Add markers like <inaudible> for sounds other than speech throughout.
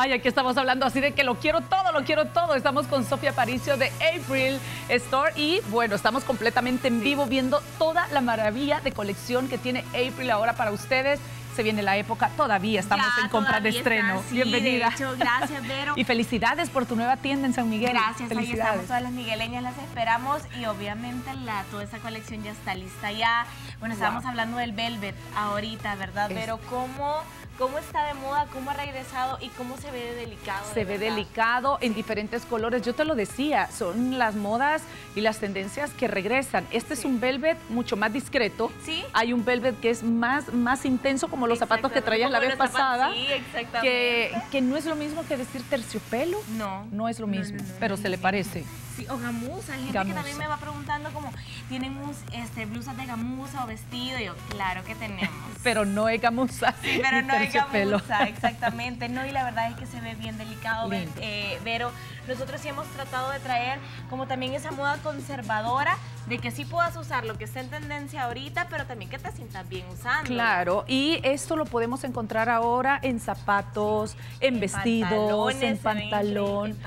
Ay, aquí estamos hablando así de que lo quiero todo, lo quiero todo. Estamos con Sofía Paricio de April Store y bueno, estamos completamente en vivo viendo toda la maravilla de colección que tiene April ahora para ustedes se viene la época, todavía estamos en compra de estreno. Bienvenida. gracias, Vero. <laughs> y felicidades por tu nueva tienda en San Miguel. Gracias, ahí estamos todas las migueleñas, las esperamos y obviamente la, toda esa colección ya está lista ya. Bueno, estábamos hablando del Velvet ahorita, ¿verdad? Pero cómo cómo está de moda, cómo ha regresado y cómo se ve de delicado. Se ve delicado en diferentes colores. Yo te lo decía, son las modas y las tendencias que regresan. Este es un velvet mucho más discreto. Sí. Hay un velvet que es más, más intenso, como los zapatos que traías la vez pasada. Sí, exactamente. Que, que, no es lo mismo que vestir terciopelo. No. No es lo mismo, pero se le parece. Sí, o gamuza. Hay gente que también me va preguntando como, ¿tienen este, blusas de gamuza o vestido? Y yo, claro que tenemos. Pero no es gamuza. Sí, pero <laughs> no es gamuza, <laughs> exactamente. No, y la verdad es que se ve bien delicado, eh, pero nosotros sí hemos tratado de traer como también esa moda conservadora de que sí puedas usar lo que está en tendencia ahorita, pero también que te sientas bien usando. Claro, y esto lo podemos encontrar ahora en zapatos, en, vestidos, en pantalón,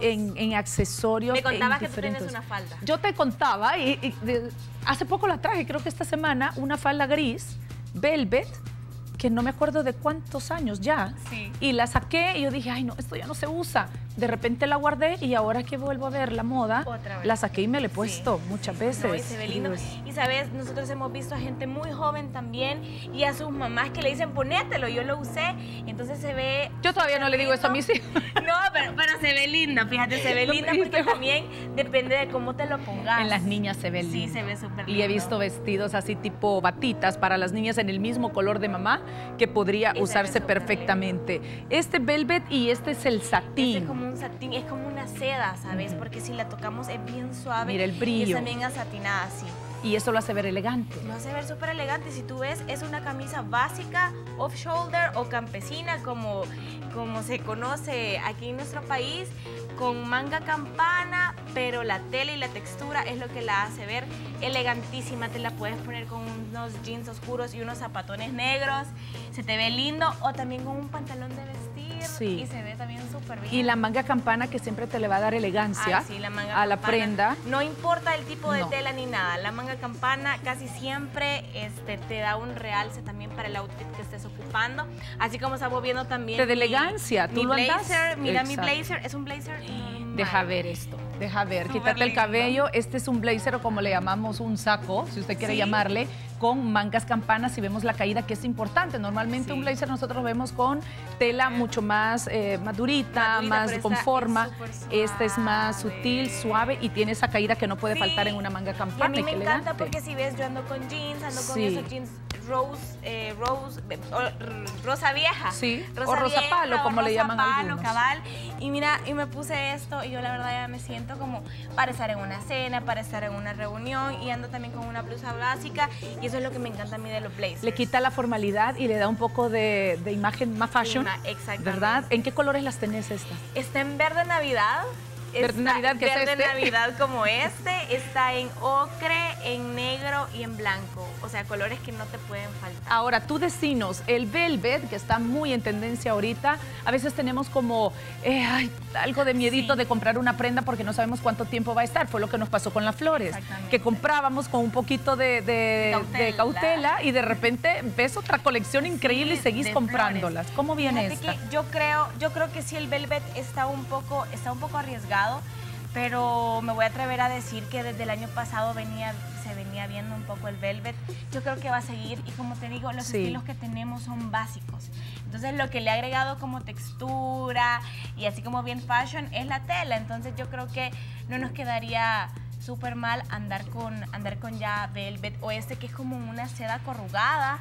en, en, accesorios. Me contabas que tú tienes una falda. Yo te contaba, y, hace poco la traje, creo que esta semana, una falda gris, velvet, que no me acuerdo de cuántos años ya. Sí. Y la saqué y yo dije, ay no, esto ya no se usa de repente la guardé y ahora que vuelvo a ver la moda, la saqué y me la he puesto muchas veces. y se ve lindo. Y sabes, nosotros hemos visto a gente muy joven también y a sus mamás que le dicen, ponételo, yo lo usé. Entonces se ve... Yo todavía no le digo eso a mis hijos. <laughs> No, pero, se ve linda, fíjate, se ve <laughs> linda porque también depende de cómo te lo pongas. En las niñas se ve lindo. Sí, se ve súper lindo. Y he visto vestidos así tipo batitas para las niñas en el mismo color de mamá que podría usarse perfectamente. Este velvet y este es el satín. Este es como un satín, es como una seda, ¿sabes? Porque si la tocamos es bien suave. Mira el brillo. Y es también asatinada así. Y eso lo hace ver elegante. Lo hace ver súper elegante. Si tú ves, es una camisa básica, off-shoulder o campesina, como, como se conoce aquí en nuestro país, con manga campana, pero la tela y la textura es lo que la hace ver elegantísima. Te la puedes poner con unos jeans oscuros y unos zapatones negros. Se te ve lindo. O también con un pantalón de vestir y se ve también súper bien. Y la manga campana que siempre te le va a dar elegancia a la prenda. No importa el tipo de tela ni nada, la manga campana casi siempre este, te da un realce también para el outfit que estés ocupando, así como estamos viendo también. De elegancia, tú mi blazer, mira mi blazer, es un blazer Deja ver esto, deja ver, quítate el cabello, este es un blazer o como le llamamos un saco, si usted quiere llamarle, con mangas campanas y vemos la caída que es importante. Normalmente un blazer nosotros lo vemos con tela mucho más eh, madurita, más con forma. Este es más sutil, suave y tiene esa caída que no puede faltar en una manga campana. a mí me encanta porque si ves, yo ando con jeans, ando con esos jeans rose, eh, rose, rosa vieja. Sí, rosa o rosa palo, como le llaman palo, algunos. cabal. Y mira, y me puse esto y yo la verdad ya me siento como para estar en una cena, para estar en una reunión y ando también con una blusa básica y eso es lo que me encanta a mí de los blazers. Le quita la formalidad y le da un poco de, imagen más fashion. Exactamente. ¿Verdad? ¿En qué colores las tenés estas? Está en verde Navidad. Verde Navidad, que verde es este? Navidad <laughs> como este, está en ocre, en negro y en blanco. O sea, colores que no te pueden faltar. Ahora, tú decinos, el velvet, que está muy en tendencia ahorita, a veces tenemos como eh, algo de miedito de comprar una prenda porque no sabemos cuánto tiempo va a estar. Fue lo que nos pasó con las flores, que comprábamos con un poquito de, cautela. y de repente ves otra colección increíble y seguís comprándolas. ¿Cómo viene esta? yo creo, yo creo que sí el velvet está un poco, está un poco arriesgado pero me voy a atrever a decir que desde el año pasado venía, se venía viendo un poco el velvet. Yo creo que va a seguir y como te digo, los estilos que tenemos son básicos. Entonces lo que le he agregado como textura y así como bien fashion es la tela. Entonces yo creo que no nos quedaría súper mal andar con, andar con ya velvet o este que es como una seda corrugada.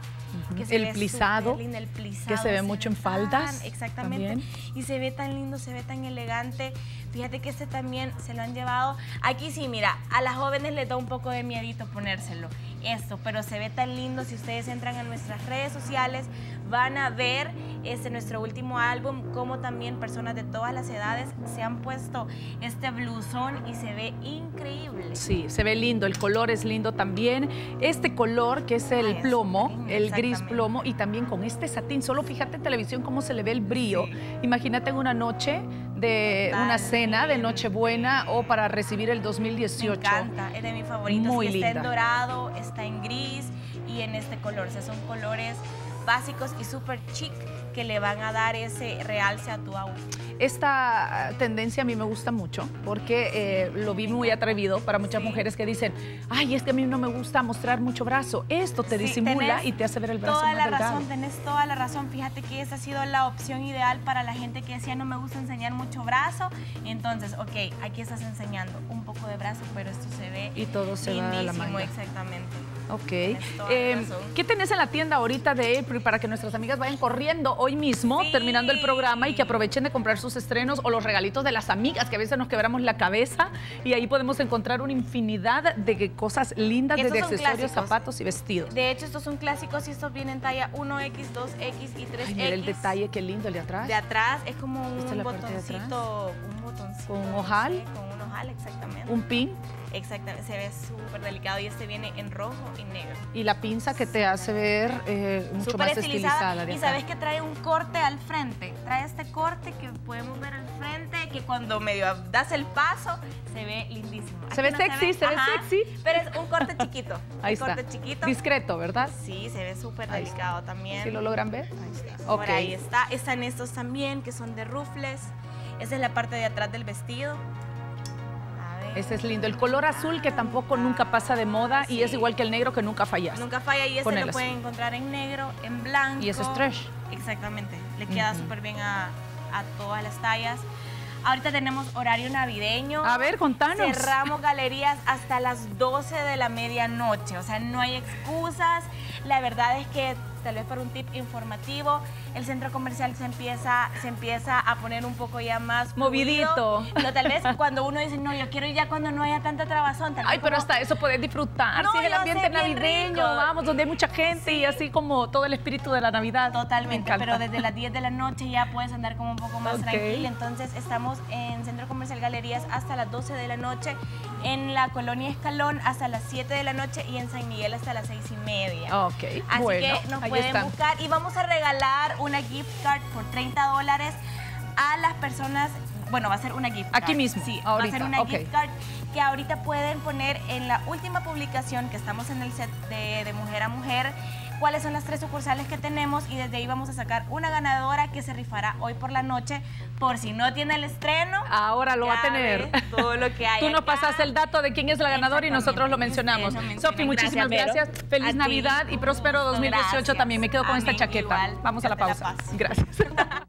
que se el, ve plisado, el plisado. Que se ve mucho en faldas. exactamente. Y se ve tan lindo, se ve tan elegante. Fíjate que este también se lo han llevado. Aquí sí, mira, a las jóvenes les da un poco de miedito ponérselo. Esto, pero se ve tan lindo. Si ustedes entran a nuestras redes sociales, van a ver este nuestro último álbum, como también personas de todas las edades se han puesto este blusón y se ve increíble. Sí, se ve lindo, el color es lindo también. Este color que es el plomo, el gris plomo y también con este satín. Solo fíjate en televisión cómo se le ve el brillo. Imagínate en una noche de una cena de Nochebuena o para recibir el 2018. Me encanta, es de mis favoritos. Muy Está en dorado, está en gris y en este color. O sea, son colores básicos y súper chic que le van a dar ese realce a tu outfit. Esta tendencia a mí me gusta mucho porque eh, lo vi muy atrevido para muchas mujeres que dicen, ay, es que a mí no me gusta mostrar mucho brazo. Esto te disimula y te hace ver el brazo toda más la razón, tenés toda la razón. Fíjate que esa ha sido la opción ideal para la gente que decía no me gusta enseñar mucho brazo. Entonces, ok, aquí estás enseñando un poco de brazo, pero esto se ve y todo se va a la manga. exactamente. Ok. Eh, ¿Qué tenés en la tienda ahorita de April para que nuestras amigas vayan corriendo hoy mismo, terminando el programa y que aprovechen de comprar sus estrenos o los regalitos de las amigas, que a veces nos quebramos la cabeza y ahí podemos encontrar una infinidad de cosas lindas, de accesorios, zapatos y vestidos. De hecho, estos son clásicos y estos vienen talla 1X, 2X y 3X. mira el detalle, qué lindo el de atrás. De atrás es como un botoncito, un botoncito. Con un ojal. con un ojal, exactamente. Un pin. Exactamente, se ve súper delicado y este viene en rojo y negro. Y la pinza que te hace ver eh, mucho más estilizada. y sabes que trae un corte al frente, trae este corte que podemos ver al frente, que cuando medio das el paso se ve lindísimo. se ve sexy, se ve, sexy. Pero es un corte chiquito. <laughs> Ahí está. corte chiquito. Discreto, ¿verdad? Sí, se ve súper delicado también. ¿Sí lo logran ver? Ahí está. Por ahí está. Están estos también que son de rufles. Esa es la parte de atrás del vestido. Ese es lindo. El color azul que tampoco nunca pasa de moda y es igual que el negro que nunca falla. Nunca falla y este lo pueden encontrar en negro, en blanco. Y es stretch. Exactamente. Le queda súper bien a, a todas las tallas. Ahorita tenemos horario navideño. A ver, contanos. Cerramos galerías hasta las 12 de la medianoche. O sea, no hay excusas. La verdad es que tal vez por un tip informativo, el centro comercial se empieza, se empieza a poner un poco ya más movidito. Pero tal vez cuando uno dice, no, yo quiero ir ya cuando no haya tanta trabazón. Ay, pero hasta eso puedes disfrutar, no, el ambiente navideño, vamos, donde hay mucha gente y así como todo el espíritu de la Navidad. Totalmente, pero desde las 10 de la noche ya puedes andar como un poco más tranquilo. Entonces estamos en Centro Comercial Galerías hasta las 12 de la noche, en la Colonia Escalón hasta las 7 de la noche y en San Miguel hasta las 6 y media. Ok, Así que nos pueden buscar y vamos a regalar una gift card por 30 dólares a las personas bueno, va a ser una gift card. Aquí mismo, Sí, va a ser una gift card que ahorita pueden poner en la última publicación que estamos en el set de, de Mujer a Mujer cuáles son las tres sucursales que tenemos y desde ahí vamos a sacar una ganadora que se rifará hoy por la noche por si no tiene el estreno. Ahora lo va a tener. Todo lo que <laughs> hay. Tú nos pasas el dato de quién es la ganadora y nosotros lo mencionamos. Sofi, muchísimas gracias. Feliz Navidad y próspero 2018 también. Me quedo con esta chaqueta. Vamos a la pausa. Gracias. <laughs>